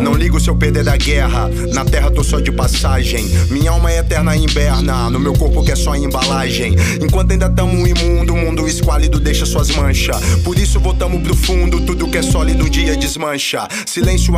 Não ligo se eu perder da guerra, na terra tô só de passagem. Minha alma é eterna e inverna, no meu corpo que é só embalagem. Enquanto ainda tamo imundo, o mundo esquálido deixa suas manchas. Por isso voltamos pro fundo, tudo que é sólido um dia desmancha. Silêncio